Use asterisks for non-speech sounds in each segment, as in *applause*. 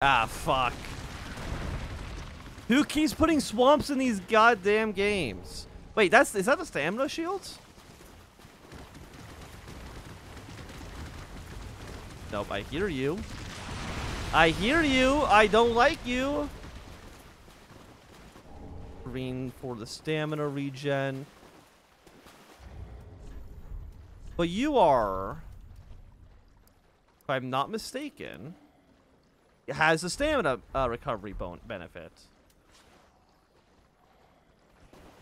Ah, fuck. Who keeps putting swamps in these goddamn games? Wait, that's is that the stamina shields? Nope, I hear you. I hear you. I don't like you. Green for the stamina regen. But you are, if I'm not mistaken, has a stamina uh, recovery bone benefit.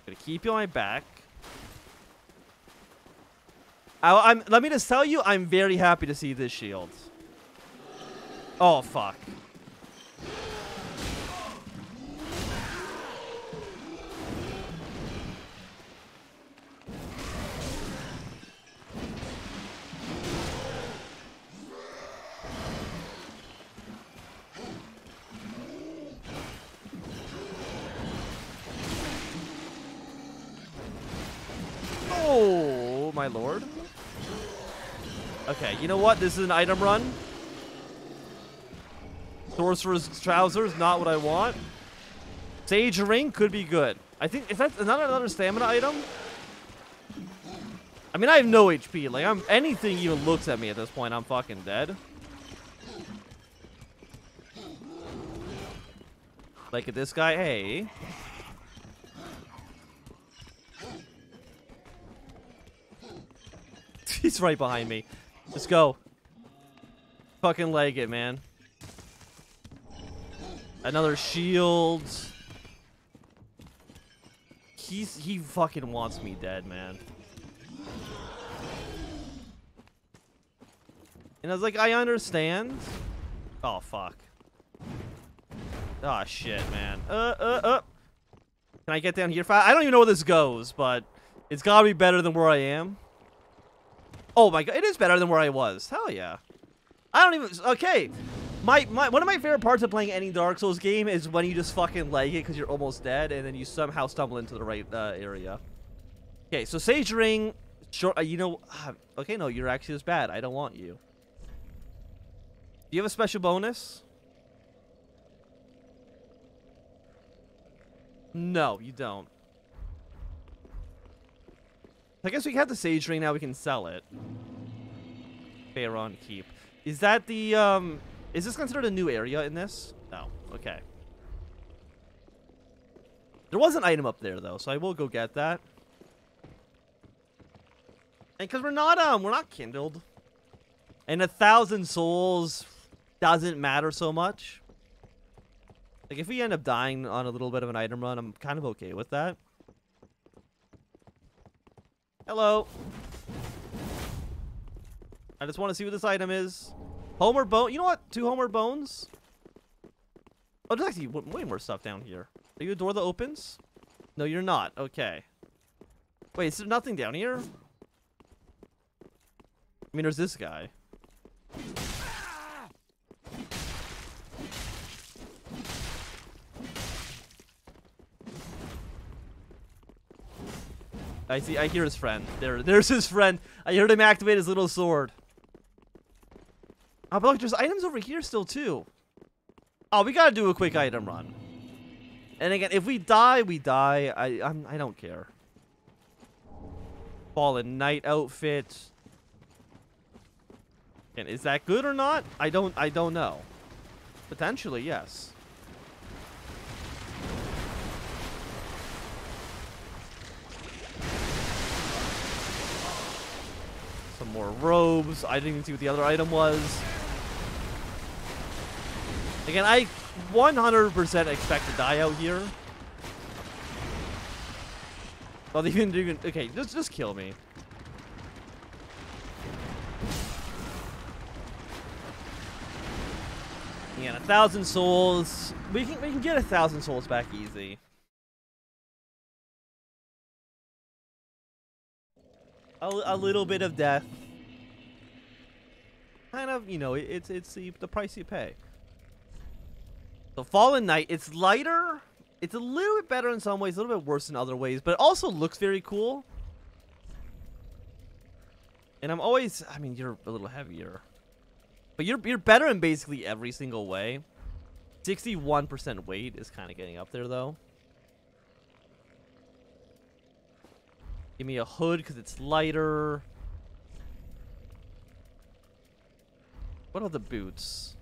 Gonna keep you on my back. I, am Let me just tell you, I'm very happy to see this shield. Oh fuck. My lord. Okay, you know what? This is an item run. Sorcerer's Trousers, not what I want. Sage Ring could be good. I think, is that not another stamina item? I mean, I have no HP. Like, I'm anything even looks at me at this point, I'm fucking dead. Like, this guy, hey. He's right behind me. Let's go. Fucking leg it, man. Another shield. He's he fucking wants me dead, man. And I was like, I understand. Oh fuck. Oh shit, man. Uh uh uh. Can I get down here? I don't even know where this goes, but it's gotta be better than where I am. Oh my god, it is better than where I was. Hell yeah. I don't even... Okay. My, my One of my favorite parts of playing any Dark Souls game is when you just fucking leg it because you're almost dead and then you somehow stumble into the right uh, area. Okay, so Sage Ring... Sure, uh, you know... Uh, okay, no, you're actually as bad. I don't want you. Do you have a special bonus? No, you don't. I guess we have the Sage Ring now. We can sell it. Farron Keep. Is that the, um... Is this considered a new area in this? No. Okay. There was an item up there, though, so I will go get that. And because we're not, um, we're not kindled. And a thousand souls doesn't matter so much. Like, if we end up dying on a little bit of an item run, I'm kind of okay with that. Hello. I just want to see what this item is. Homeward bone. You know what? Two Homeward bones. Oh, there's actually way more stuff down here. Are you a door that opens? No, you're not. Okay. Wait, is there nothing down here? I mean, there's this guy. I see. I hear his friend. There, there's his friend. I heard him activate his little sword. Oh, but look, there's items over here still too. Oh, we gotta do a quick item run. And again, if we die, we die. I I'm, I don't care. Fallen Knight outfit. And is that good or not? I don't I don't know. Potentially, yes. More robes. I didn't even see what the other item was. Again, I 100% expect to die out here. Well, even doing okay, just just kill me. Yeah, a thousand souls. We can we can get a thousand souls back easy. a, a little bit of death. Kind of, you know, it, it's it's the, the price you pay. The Fallen Knight, it's lighter. It's a little bit better in some ways, a little bit worse in other ways, but it also looks very cool. And I'm always, I mean, you're a little heavier. But you're you're better in basically every single way. 61% weight is kind of getting up there, though. Give me a hood because it's lighter. What are the boots?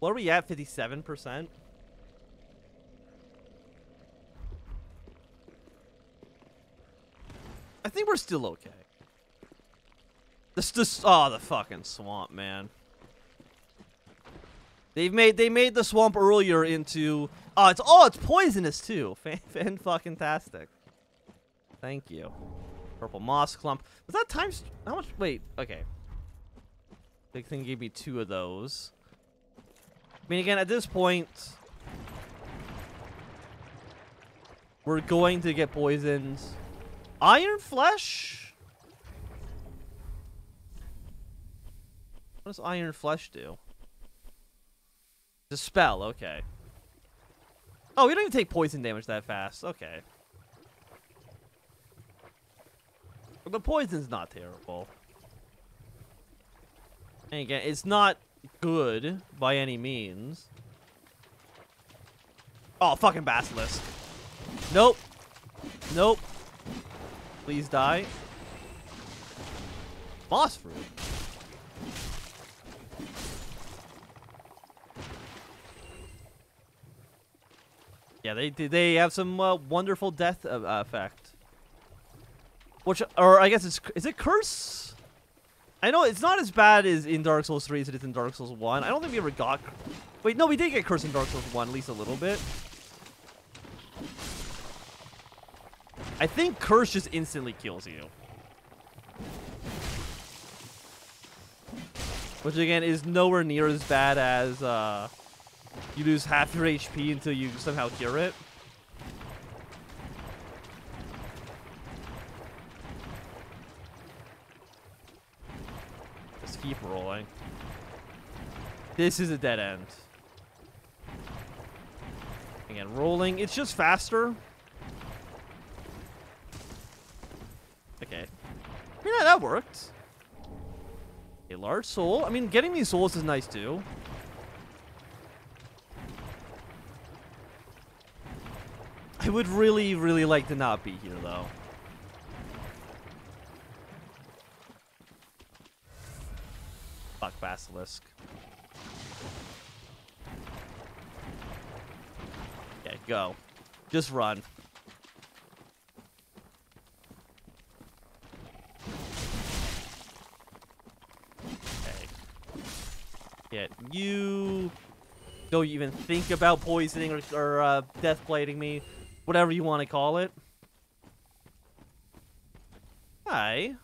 What are we at? 57%? I think we're still okay. This, this, oh, the fucking swamp, man. They've made, they made the swamp earlier into, oh, it's, oh, it's poisonous too. *laughs* Fan, fan fucking tastic. Thank you. Purple moss clump. Was that times, how much, wait, okay. Big thing gave me two of those. I mean, again, at this point, we're going to get poisoned. Iron flesh? What does iron flesh do? Dispel, okay. Oh, we don't even take poison damage that fast. Okay. But the poison's not terrible. And again, it's not good by any means. Oh, fucking Basilisk. Nope. Nope. Please die. Moss fruit. Yeah, they they have some uh, wonderful death uh, effect. Which, or I guess it's is it curse? I know it's not as bad as in Dark Souls 3 as it is in Dark Souls 1. I don't think we ever got. Wait, no, we did get curse in Dark Souls 1 at least a little bit. I think Curse just instantly kills you. Which again is nowhere near as bad as uh, you lose half your HP until you somehow cure it. Keep rolling. This is a dead end. Again, rolling. It's just faster. Okay. Yeah, that worked. A large soul. I mean, getting these souls is nice too. I would really, really like to not be here, though. Fuck Basilisk. Okay, go. Just run. Get you. Don't even think about poisoning or, or uh, death plating me. Whatever you want to call it. Hi.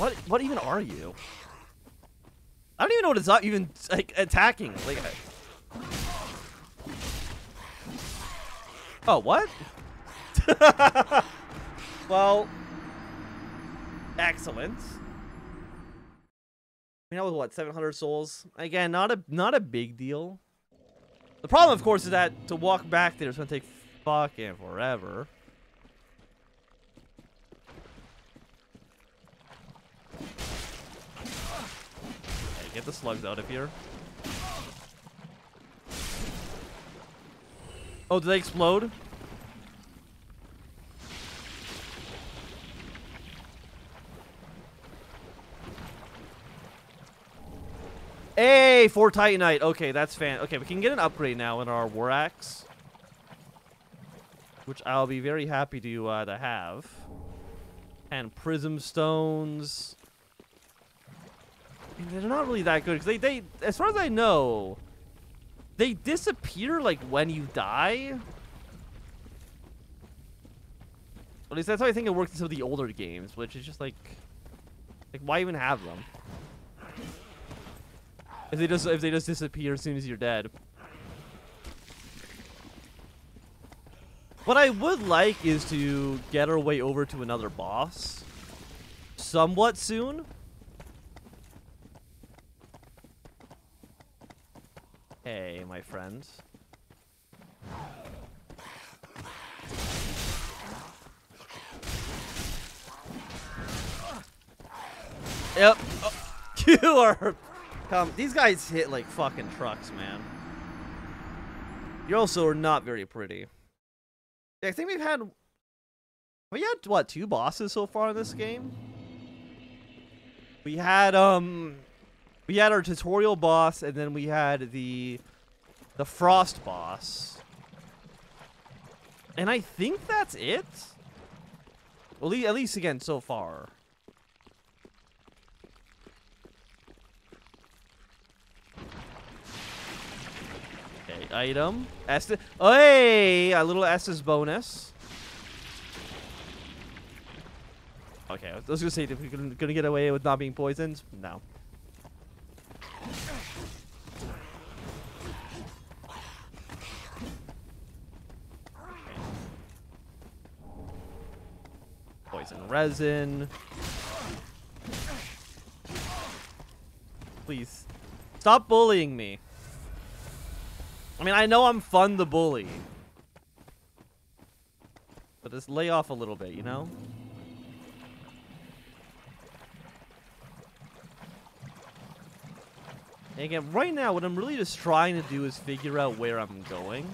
What what even are you? I don't even know what it's even like attacking. Like Oh, what? *laughs* well, Excellent. I mean, that was what 700 souls. Again, not a not a big deal. The problem, of course, is that to walk back there is gonna take fucking forever. Get the slugs out of here. Oh, did they explode? Hey, four Titanite. Okay, that's fan. Okay, we can get an upgrade now in our War Axe. Which I'll be very happy to, uh, to have. And Prism Stones. They're not really that good. Because they, they, as far as I know, they disappear, like, when you die. At least that's how I think it works in some of the older games, which is just like... Like, why even have them? If they just if they just disappear as soon as you're dead. What I would like is to get our way over to another boss somewhat soon. Hey, my friends. Yep. Oh, *laughs* you are... Come, these guys hit like fucking trucks, man. You also are not very pretty. Yeah, I think we've had... We had, what, two bosses so far in this game? We had, um we had our tutorial boss, and then we had the the frost boss. And I think that's it. Well, at least again so far. Okay, item. Estus. Oh, hey, a little Estus bonus. Okay, I was gonna say, if we're gonna get away with not being poisoned, no. Poison resin. Please. Stop bullying me. I mean, I know I'm fun to bully. But just lay off a little bit, you know? And again, right now, what I'm really just trying to do is figure out where I'm going.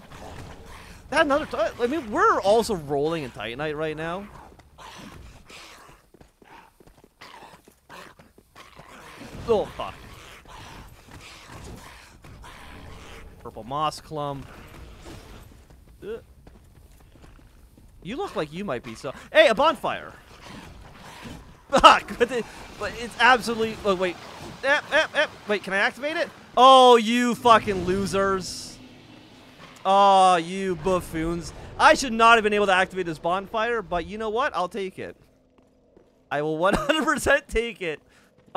That another I mean, we're also rolling in Titanite right now. Oh, fuck. Purple moss clump. You look like you might be so. Hey, a bonfire! *laughs* Fuck! but, but it's absolutely. Oh, wait. Eh, eh, eh. Wait, can I activate it? Oh, you fucking losers. Oh, you buffoons. I should not have been able to activate this bonfire, but you know what? I'll take it. I will 100% take it.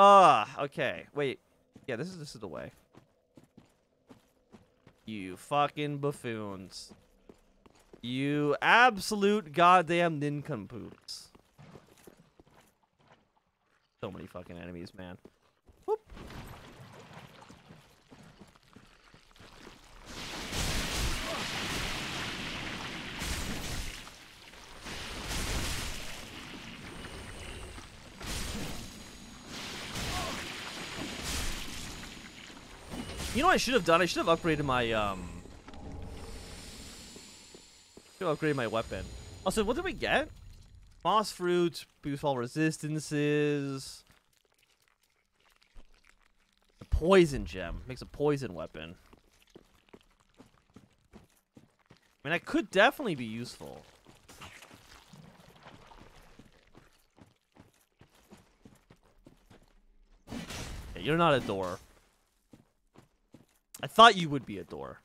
Ah, uh, okay. Wait. Yeah, this is this is the way. You fucking buffoons. You absolute goddamn nincompoops. So many fucking enemies, man. What I should have done? I should have upgraded my, um... Should have upgraded my weapon. Also, what did we get? Moss fruit, boost all resistances. The poison gem. Makes a poison weapon. I mean, that could definitely be useful. You're not a door. I thought you would be a door.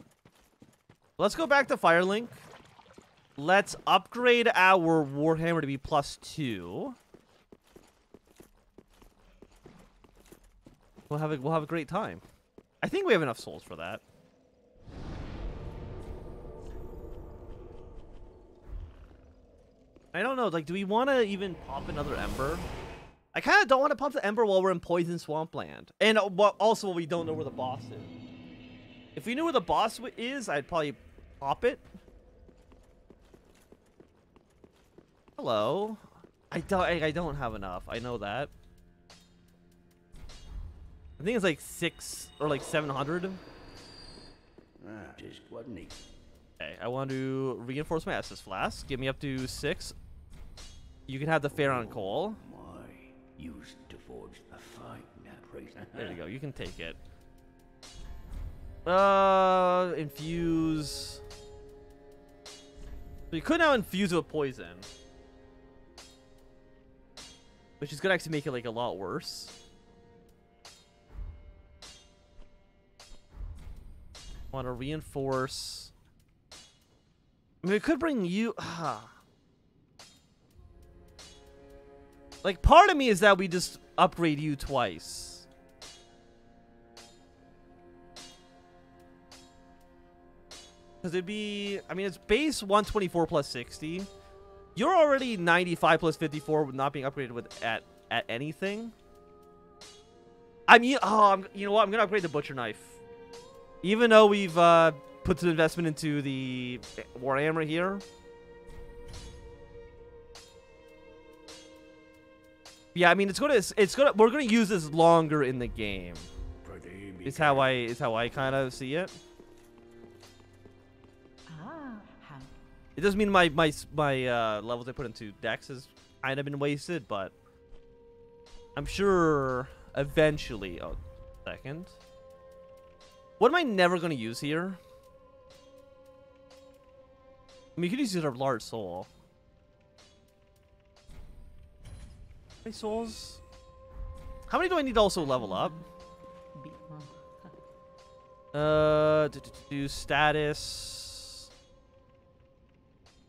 Let's go back to Firelink. Let's upgrade our Warhammer to be plus two. We'll have a, we'll have a great time. I think we have enough souls for that. I don't know. Like, do we want to even pop another Ember? I kind of don't want to pump the Ember while we're in Poison Swampland. And uh, also, we don't know where the boss is. If we knew where the boss is, I'd probably pop it. Hello. I don't. I don't have enough. I know that. I think it's like six or like seven hundred. Ah, just wasn't he? Okay, I want to reinforce my Estus flask. Get me up to six. You can have the Farron coal. My, used to forge a fight in that there you go. You can take it. Uh, infuse. So you could now infuse with poison. Which is gonna actually make it like a lot worse. Want to reinforce. I mean, it could bring you. *sighs* like, part of me is that we just upgrade you twice. Because it'd be, I mean, it's base 124 plus 60. You're already 95 plus 54 with not being upgraded with at at anything. I mean, oh, I'm, you know what? I'm gonna upgrade the butcher knife. Even though we've uh, put some investment into the warhammer here. Yeah, I mean it's gonna it's gonna we're gonna use this longer in the game. Is how I is how I kind of see it. It doesn't mean my my my uh, levels I put into Dex has kind of been wasted, but I'm sure eventually. Oh, second. What am I never gonna use here? I mean, you could use your large soul. How many souls? How many do I need to also level up? Uh, do, do, do status.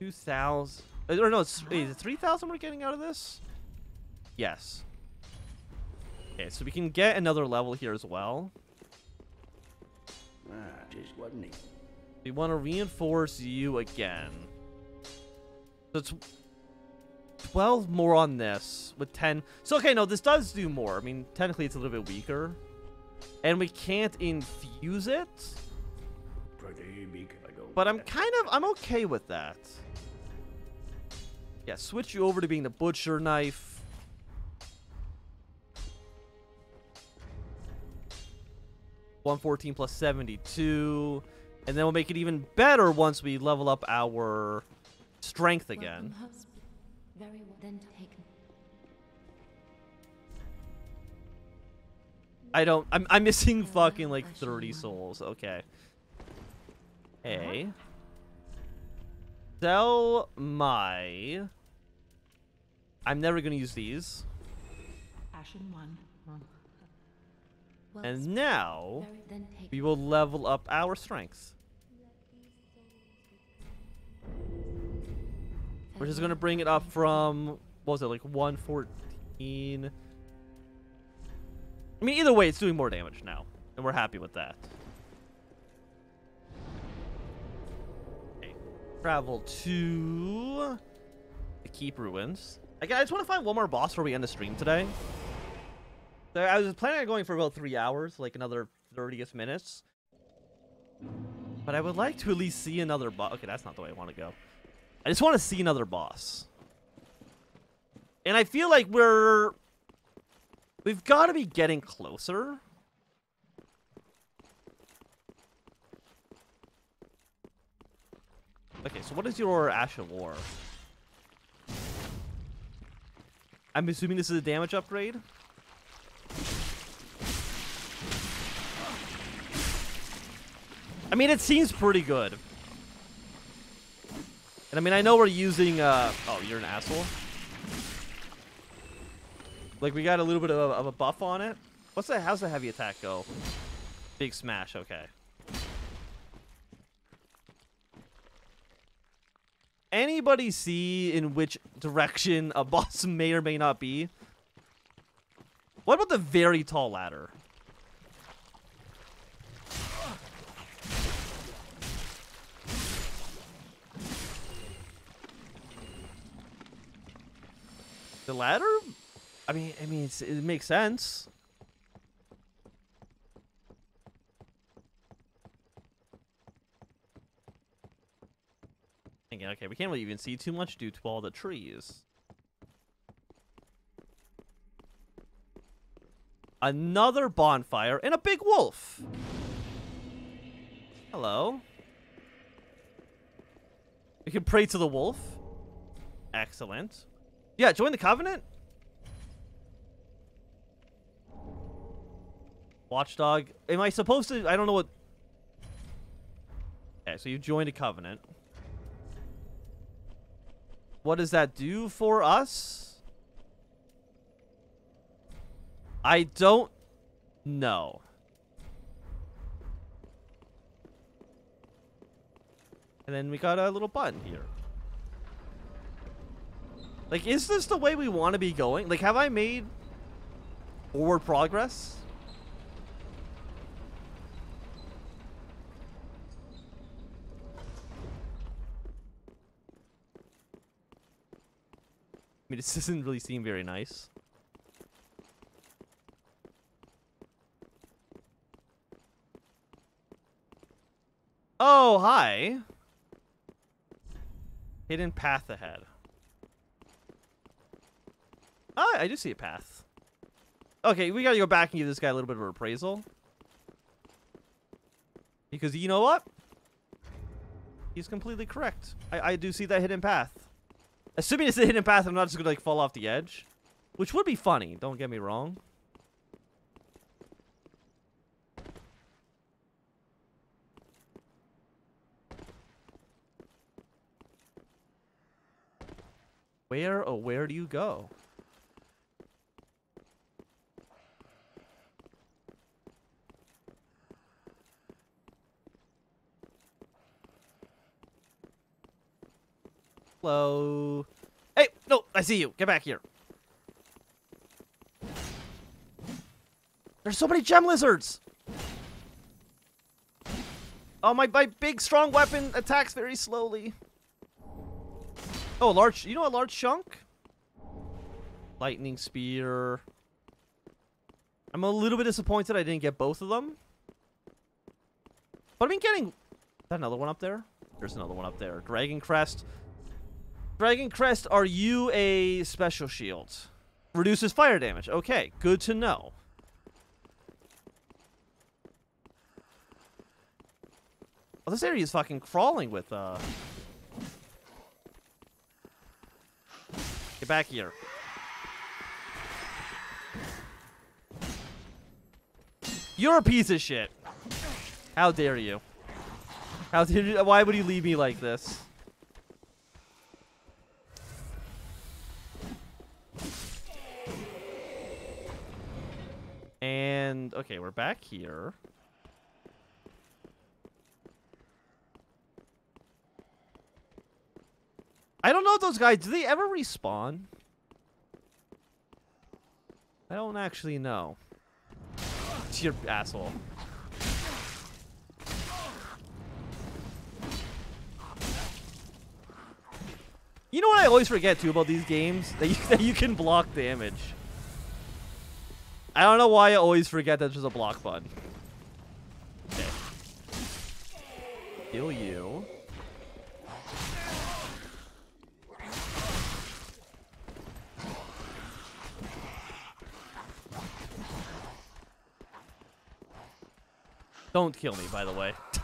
Two thousand. Or no, it's wait, it three thousand we're getting out of this. Yes. Okay, so we can get another level here as well. Ah, just wasn't he? We want to reinforce you again. So it's 12 more on this with 10. So, okay, no, this does do more. I mean, technically it's a little bit weaker. And we can't infuse it. Pray be God. But I'm kind of I'm okay with that. Yeah, switch you over to being the butcher knife. One fourteen plus seventy two, and then we'll make it even better once we level up our strength again. Very well then taken. I don't. I'm I'm missing fucking like thirty souls. Okay. Hey. Sell my. I'm never gonna use these. Ashen one. Well, Well And now very then taken. we will level up our strength, which is gonna bring it up from what was it like 114. I mean, either way, it's doing more damage now, and we're happy with that. Okay. Travel to the Keep Ruins. I just want to find one more boss before we end the stream today. I was planning on going for about three hours, like another 30 minutes. But I would like to at least see another boss. Okay, that's not the way I want to go. I just want to see another boss. And I feel like we're... We've got to be getting closer. Okay, so what is your Ash of War? I'm assuming this is a damage upgrade? I mean, it seems pretty good. And I mean, I know we're using, uh... Oh, you're an asshole? Like, we got a little bit of, of a buff on it. What's that? How's the heavy attack go? Big smash, okay. Anybody see in which direction a *laughs* boss may or may not be? What about the very tall ladder? The ladder? I mean, I mean, it makes sense. Thinking, okay, we can't really even see too much due to all the trees. Another bonfire and a big wolf. Hello. We can pray to the wolf. Excellent. Yeah, join the covenant. Watchdog. Am I supposed to? I don't know what. Okay, so you joined a covenant. What does that do for us? I don't know. And then we got a little button here. Like, is this the way we want to be going? Like, have I made forward progress? I mean, this *laughs* doesn't really seem very nice. Oh, hi. Hidden path ahead. Ah, I do see a path. Okay, we gotta go back and give this guy a little bit of appraisal. Because you know what? He's completely correct. I, I do see that hidden path. Assuming it's a hidden path, I'm not just gonna like fall off the edge. Which would be funny, don't get me wrong. Where, oh, where do you go? Hello. Hey, no, I see you. Get back here. There's so many gem lizards. Oh, my, my big, strong weapon attacks very slowly. Oh, large. You know a large chunk? Lightning spear. I'm a little bit disappointed I didn't get both of them. But I've been getting... Is that another one up there? There's another one up there. Dragon Crest. Dragon Crest, are you a special shield? Reduces fire damage. Okay, good to know. Oh, this area is fucking crawling with, uh... Get back here. You're a piece of shit. How dare you? How dare you? Why would you leave me like this? And, okay, we're back here. I don't know those guys. Do they ever respawn? I don't actually know. Your asshole. You know what I always forget too about these games? *laughs* That you, that you can block damage. I don't know why I always forget that there's a block button. Okay. Kill you. Don't kill me, by the way. *laughs*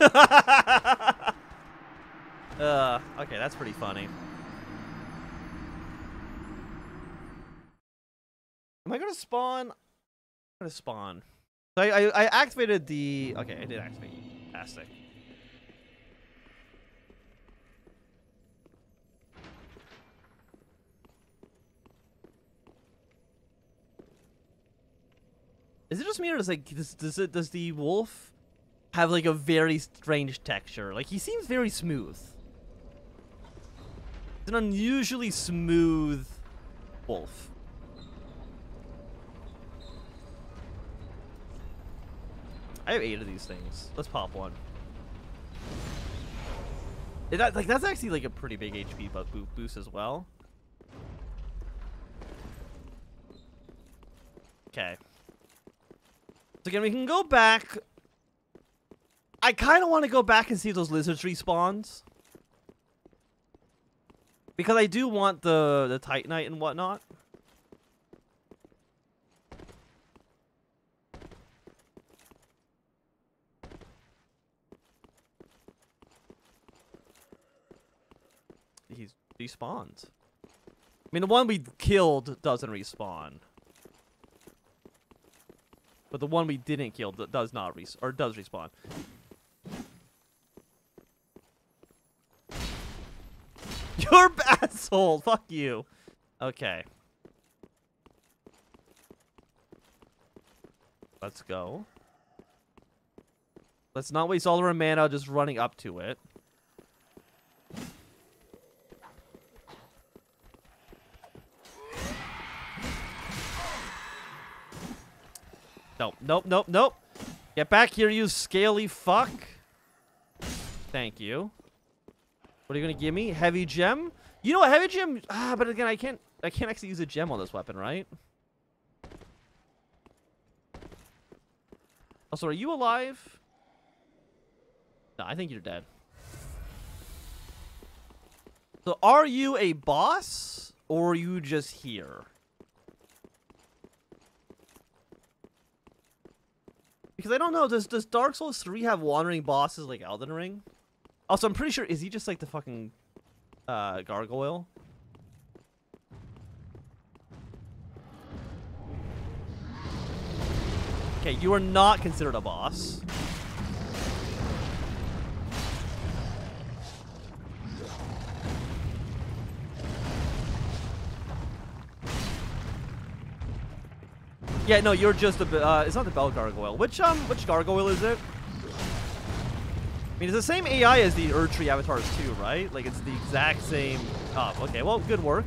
uh, okay, that's pretty funny. Am I gonna spawn? Gonna spawn. So I, I, I activated the. Okay, I did activate. Fantastic. Is it just me or does like does does it does the wolf have like a very strange texture? Like he seems very smooth. It's an unusually smooth wolf. I have eight of these things. Let's pop one. Is that, like that's actually like a pretty big HP boost as well. Okay. So again, we can go back. I kind of want to go back and see if those lizards respawns. Because I do want the the Titanite and whatnot. He's respawned. I mean, the one we killed doesn't respawn. But the one we didn't kill does not res or does respawn. *laughs* You're asshole. Fuck you. Okay. Let's go. Let's not waste all of our mana just running up to it. Nope, nope, nope. Get back here, you scaly fuck. Thank you. What are you gonna give me? Heavy gem? You know what? Heavy gem. Ah, but again, I can't. I can't actually use a gem on this weapon, right? Also, are you alive? No, I think you're dead. So, are you a boss or are you just here? Because I don't know, does does Dark Souls 3 have wandering bosses like Elden Ring? Also, I'm pretty sure is he just like the fucking uh gargoyle? Okay, you are not considered a boss. Yeah, no, you're just a. Uh, it's not the bell gargoyle. Which um, which gargoyle is it? I mean, it's the same AI as the Erdtree avatars too, right? Like it's the exact same. Oh, okay. Well, good work.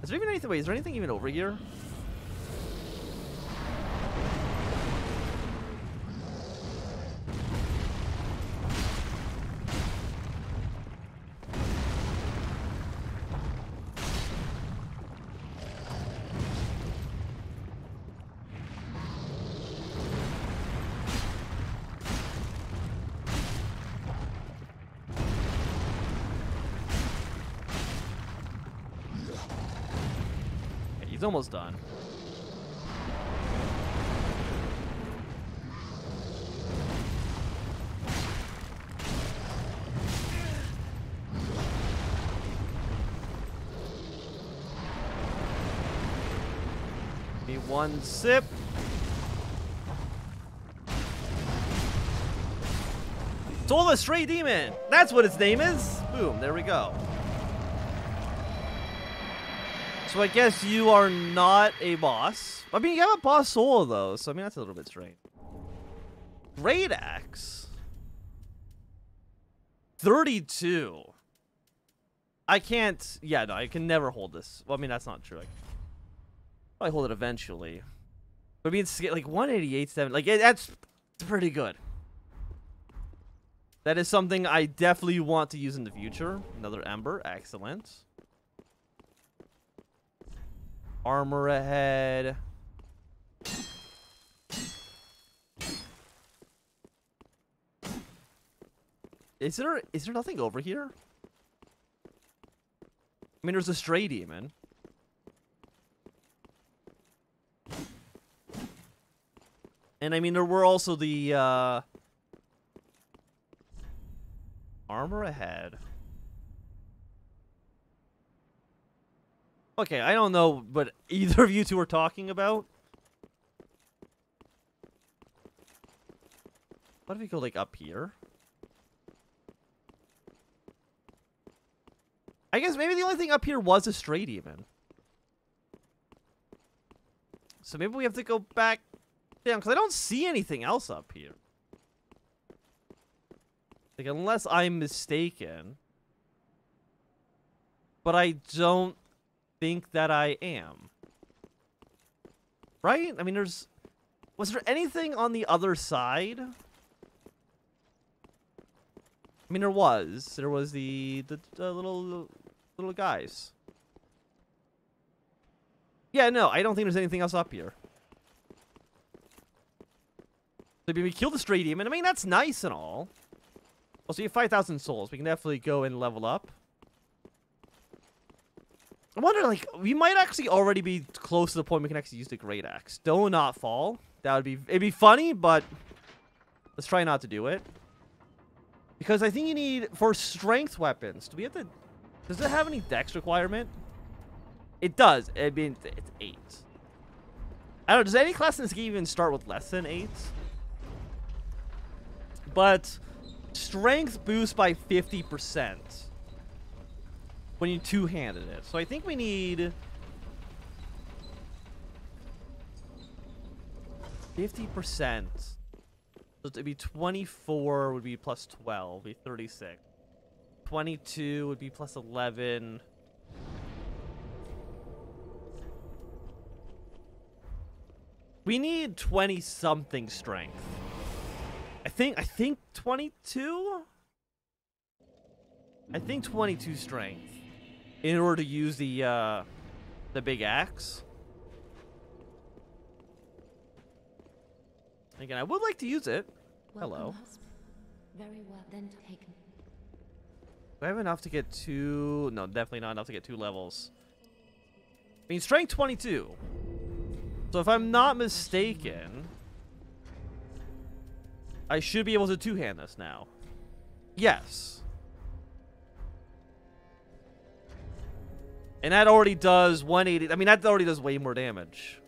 Is there even anything? Wait, is there anything even over here? Almost done. Need one sip. Soulless Stray Demon! That's what its name is! Boom, there we go. So I guess you are not a boss. I mean, you have a boss soul though, so I mean that's a little bit strange. Great axe. 32. I can't. Yeah, no, I can never hold this. Well, I mean that's not true. I probably hold it eventually. But I mean, it's like 188, 7. Like it, that's pretty good. That is something I definitely want to use in the future. Another ember, excellent. Armor ahead. Is there is there nothing over here? I mean, there's a stray demon. And I mean, there were also the uh, armor ahead. Okay, I don't know what *laughs* either of you two are talking about. What if we go like up here? I guess maybe the only thing up here was a stray demon. So maybe we have to go back down because I don't see anything else up here. Like unless I'm mistaken. But I don't think that I am. Right? I mean, there's... Was there anything on the other side? I mean, there was. There was the the, the little little guys. Yeah, no, I don't think there's anything else up here. So we kill the stray demon. I mean, that's nice and all. Also, you have 5,000 souls. We can definitely go and level up. I wonder, like, we might actually already be close to the point we can actually use the Great Axe. Do not fall. That would be, it'd be funny, but let's try not to do it. Because I think you need, for strength weapons, do we have to, does it have any dex requirement? It does. I mean, it's 8. I don't know, does any class in this game even start with less than 8? But strength boost by 50% when you two-handed it. So I think we need 50%. So to be 24 would be plus 12, would be 36. 22 would be plus 11. We need 20 something strength. I think I think 22 I think 22 strength in order to use the uh the big axe. Again, I would like to use it. Hello. Welcome, husband. Very well then taken. Do I have enough to get two? No, definitely not enough to get two levels. I mean, strength 22. So if I'm not mistaken, I should be able to two-hand this now. Yes. And that already does 180. I mean, that already does way more damage.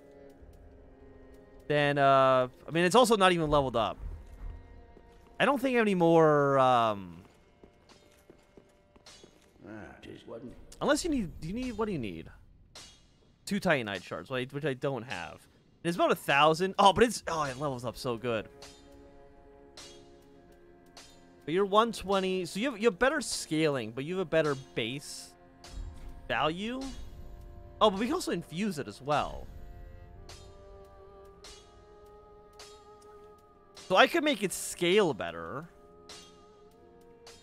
Then, uh, I mean, it's also not even leveled up. I don't think I have any more, um, unless you need, do you need, what do you need? Two Titanite shards, which I don't have. It's about a thousand. Oh, but it's, oh, it levels up so good. But you're 120, so you have, you have better scaling, but you have a better base value. Oh, but we can also infuse it as well. So I could make it scale better.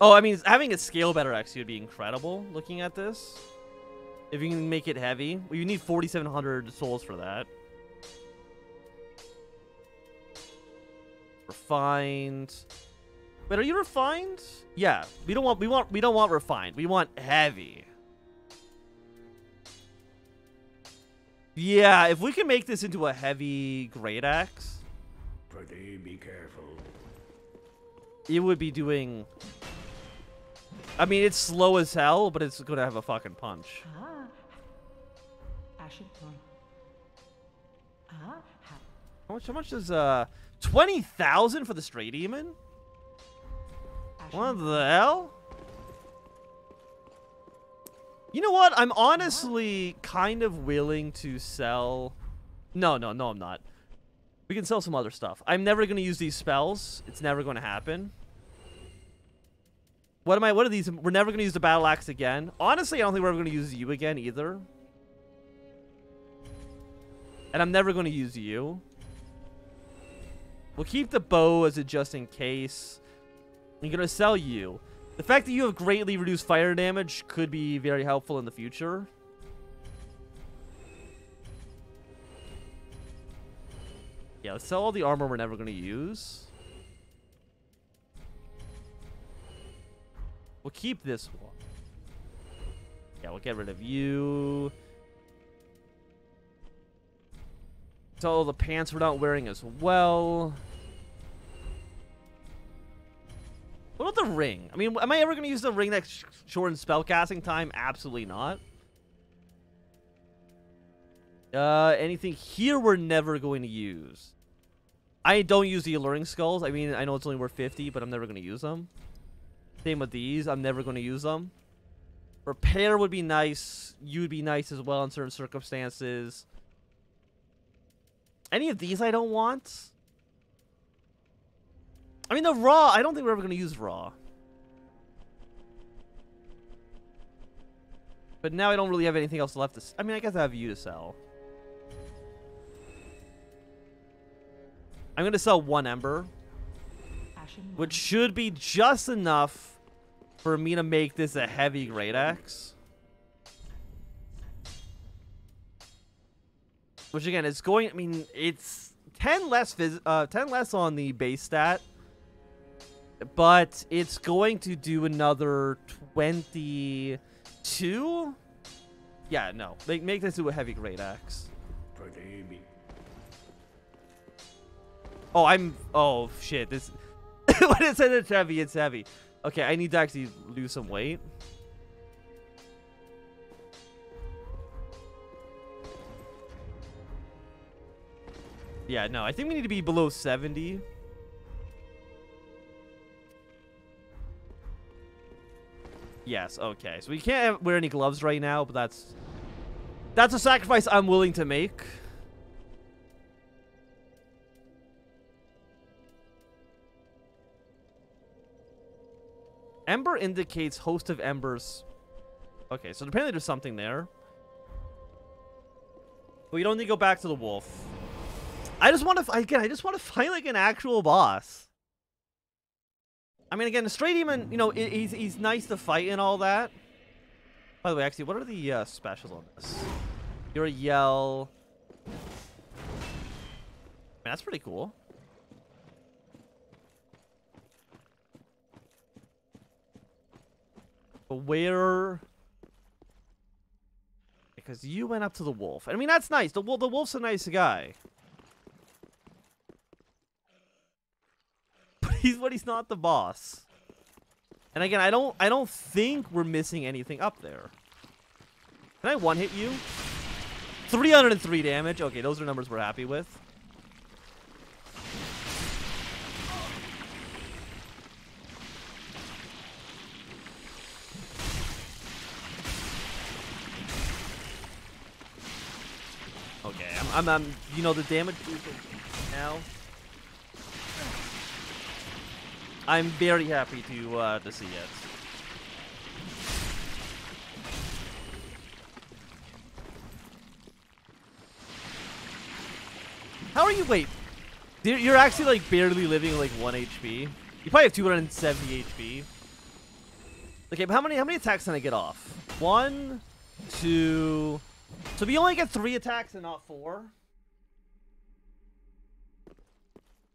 Oh, I mean, having it scale better actually would be incredible looking at this. If you can make it heavy. Well, you need 4,700 souls for that. Refined. Wait, are you refined? Yeah. We don't want we want we don't want refined. We want heavy. Yeah, if we can make this into a heavy great axe, Pretty be careful. it would be doing I mean, it's slow as hell, but it's gonna have a fucking punch. Ah. Ashen. Ah. How much? How much is uh twenty thousand for the stray demon? Ashen What the hell? You know what? I'm honestly kind of willing to sell. No, no, no, I'm not. We can sell some other stuff. I'm never gonna use these spells. It's never gonna happen. What am I? What are these? We're never gonna use the battle axe again. Honestly, I don't think we're ever gonna use you again either. And I'm never gonna use you. We'll keep the bow as a just in case. I'm gonna sell you. The fact that you have greatly reduced fire damage could be very helpful in the future. Yeah, let's sell all the armor we're never gonna use. We'll keep this one. Yeah, we'll get rid of you. Sell all the pants we're not wearing as well. What about the ring? I mean, am I ever going to use the ring that sh shortens spellcasting time? Absolutely not. Uh, anything here we're never going to use. I don't use the alluring skulls. I mean, I know it's only worth 50, but I'm never going to use them. Same with these. I'm never going to use them. Repair would be nice. You'd be nice as well in certain circumstances. Any of these I don't want. I mean, the raw, I don't think we're ever going to use raw. But now I don't really have anything else left to... s- I mean, I guess I have you to sell. I'm going to sell one ember, which should be just enough for me to make this a heavy great axe. Which again, it's going. I mean, it's ten less phys- uh, ten less on the base stat, but it's going to do another twenty-two. Yeah, no, make make this do a heavy great axe. Oh, I'm. Oh shit! This. *laughs* when it said it's heavy, it's heavy. Okay, I need to actually lose some weight. Yeah, no, I think we need to be below 70. Yes, okay. So we can't wear any gloves right now, but that's... That's a sacrifice I'm willing to make. Ember indicates host of embers. Okay, so apparently there's something there. We don't need to go back to the wolf. I just want to, again, I just want to fight like an actual boss. I mean, again, the Stray Demon, you know, he's, he's nice to fight and all that. By the way, actually, what are the uh, specials on this? You're a yell. That's pretty cool. But where... Because you went up to the wolf. I mean, that's nice. The, the wolf's a nice guy. He's, but he's not the boss. And again, I don't, I don't think we're missing anything up there. Can I one hit you? 303 damage. Okay, those are numbers we're happy with. Okay, I'm, I'm, I'm you know, the damage now. I'm very happy to, uh, to see it. How are you? Wait, you're actually like barely living like one HP. You probably have 270 HP. Okay, but how many how many attacks can I get off? One, two. So we only get three attacks and not four.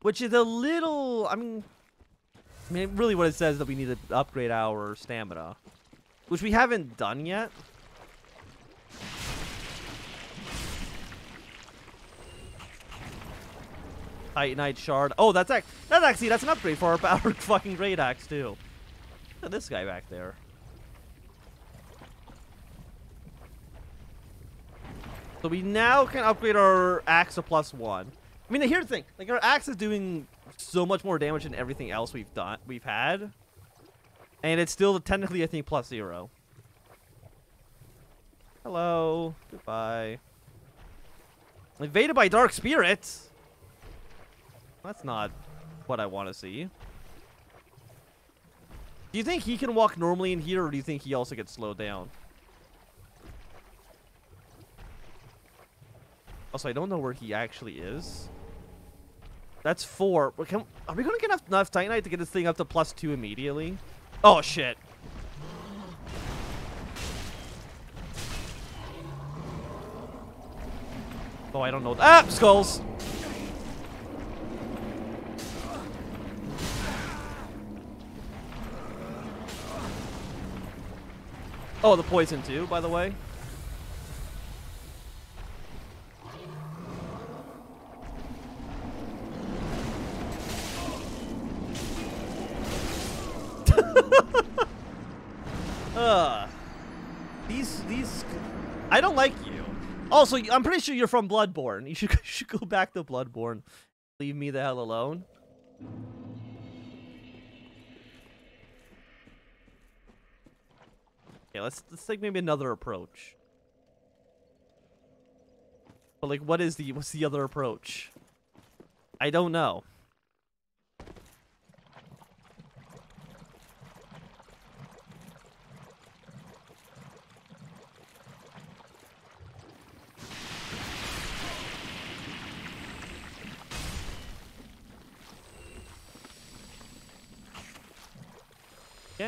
Which is a little. I mean, I mean, really, what it says is that we need to upgrade our stamina, which we haven't done yet. Titanite shard. Oh, that's act that's actually that's an upgrade for our, *laughs* our fucking great axe too. Look at this guy back there. So we now can upgrade our axe to plus one. I mean, here's the thing: like our axe is doing so much more damage than everything else we've done, we've had, and it's still technically, I think, plus zero. Hello, goodbye. Invaded by dark spirits. That's not what I want to see. Do you think he can walk normally in here, or do you think he also gets slowed down? Also, I don't know where he actually is. That's four. Can, are we going to get enough, enough Titanite to get this thing up to plus two immediately? Oh, shit. Oh, I don't know. Ah, skulls. Oh, the poison too, by the way. Like you. Also, I'm pretty sure you're from Bloodborne. You should, *laughs* you should go back to Bloodborne. Leave me the hell alone. Okay, let's let's take maybe another approach. But like, what is the what's the other approach? I don't know.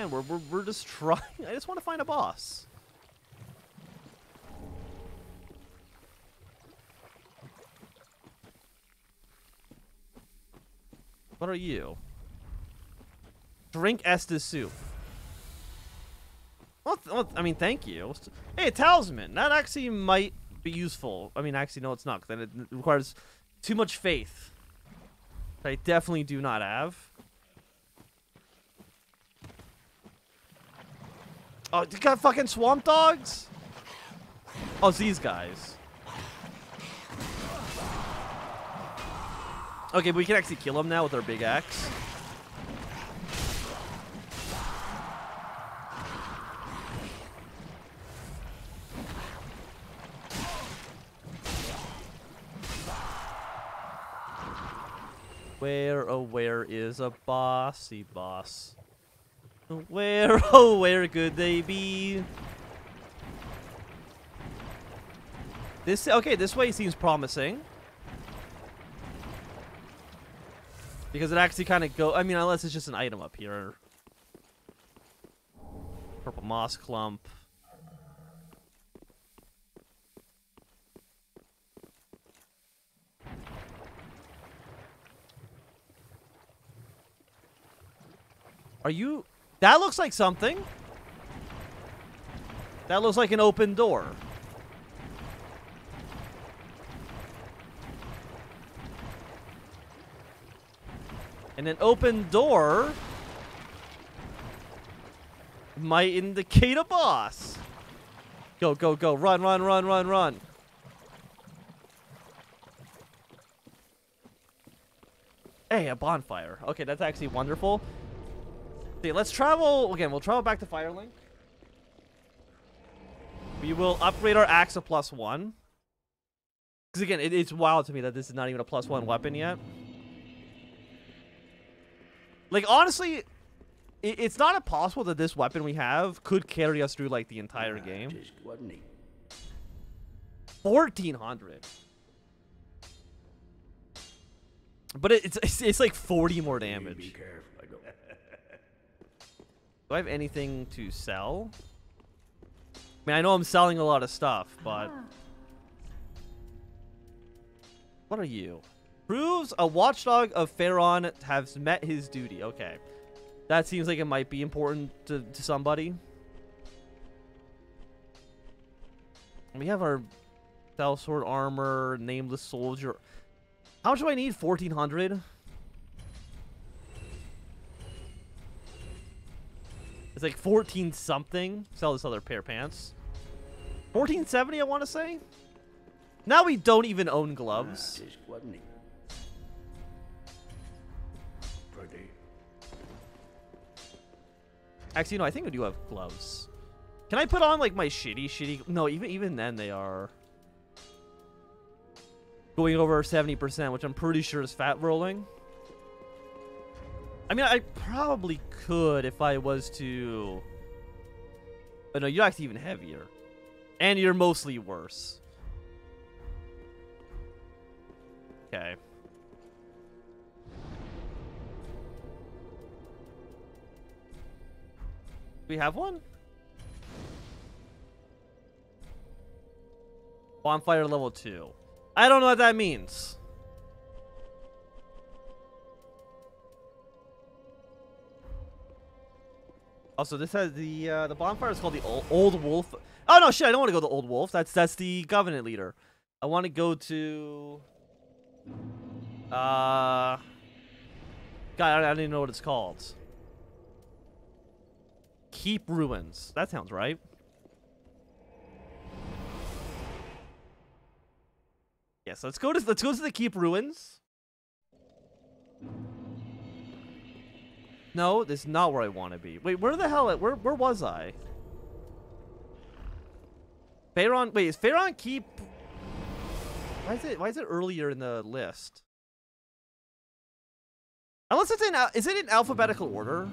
Again, we're, we're, we're just *laughs* trying. I just want to find a boss. What are you? Drink Estus soup. Well, well, I mean, thank you. Hey, a talisman. That actually might be useful. I mean, actually, no, it's not. Then it requires too much faith. I definitely do not have. Oh, you got fucking swamp dogs? Oh, it's these guys. Okay, but we can actually kill them now with our big axe. Where, oh, where is a bossy boss? Where, oh, where could they be? This, okay, this way seems promising. Because it actually kind of go, I mean, unless it's just an item up here. Purple moss clump. Are you... That looks like something. That looks like an open door. And an open door might indicate a boss. Go, go, go. Run, run, run, run, run. Hey, a bonfire. Okay, that's actually wonderful. See, let's travel. Again, we'll travel back to Firelink. We will upgrade our axe to plus one. Because again, it, it's wild to me that this is not even a plus one weapon yet. Like, honestly, it, it's not impossible that this weapon we have could carry us through, like, the entire game. Wasn't he? 1400. But it, it's, it's it's like 40 more Be damage. Careful. I go. Do I have anything to sell? I mean, I know I'm selling a lot of stuff, but Ah, what are you? Proves a watchdog of Farron has met his duty. Okay. That seems like it might be important to, to somebody. We have our Sword armor, nameless soldier. How much do I need? 1400? It's like 14 something. Sell this other pair of pants. 1470, I want to say. Now we don't even own gloves. Wasn't. Actually, no, I think we do have gloves. Can I put on like my shitty, shitty? No, even even then they are going over 70%, which I'm pretty sure is fat rolling. I mean, I probably could if I was to. But no, you're actually even heavier, and you're mostly worse. Okay. We have one? Bonfire level 2. I don't know what that means. Also, this has the uh, the bonfire is called the old, old Wolf. Oh no, shit! I don't want to go to the Old Wolf. That's that's the Covenant leader. I want to go to. Uh. God, I don't even know what it's called. Keep ruins. That sounds right. Yes, let's go to let's go to the keep ruins. No, this is not where I want to be. Wait, where the hell? Where where was I? Farron. Wait, is Farron keep? Why is it why is it earlier in the list? Unless it's in is it in alphabetical order?